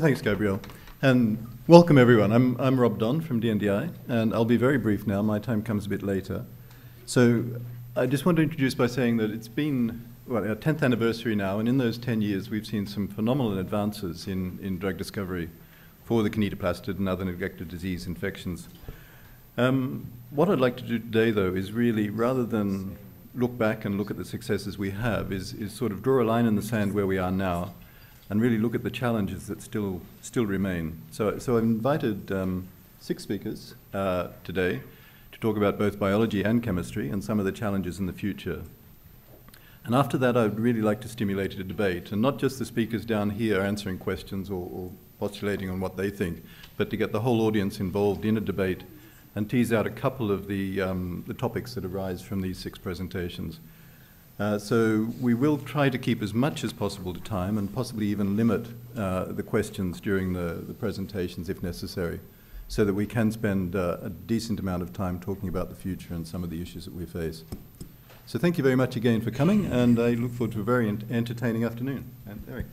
Thanks, Gabriel. And welcome, everyone. I'm, I'm Rob Don from DNDi, and I'll be very brief now. My time comes a bit later. So I just want to introduce by saying that it's been well, our 10th anniversary now, and in those 10 years, we've seen some phenomenal advances in, in drug discovery for the kinetoplastid and other neglected disease infections. Um, what I'd like to do today, though, is really, rather than look back and look at the successes we have, is, is sort of draw a line in the sand where we are now and really look at the challenges that still, still remain. So, so I've invited um, six speakers uh, today to talk about both biology and chemistry and some of the challenges in the future. And after that, I'd really like to stimulate a debate, and not just the speakers down here answering questions or, or postulating on what they think, but to get the whole audience involved in a debate and tease out a couple of the, um, the topics that arise from these six presentations. Uh, so we will try to keep as much as possible to time and possibly even limit uh, the questions during the, the, presentations if necessary so that we can spend uh, a decent amount of time talking about the future and some of the issues that we face. So thank you very much again for coming and I look forward to a very ent entertaining afternoon. And Eric.